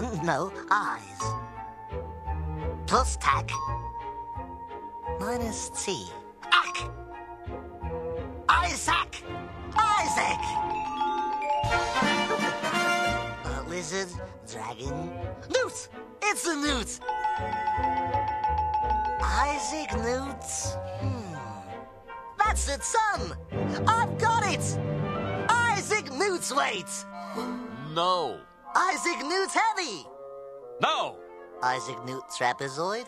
No, eyes. Plus tack. Minus T. Ack! Isaac! Isaac! Lizard, dragon. Newt! It's a newt! Isaac Newt? Hmm. That's its son! I've got it! Isaac Newt's weight! No. Isaac Newt heavy! No. Isaac Newt trapezoid?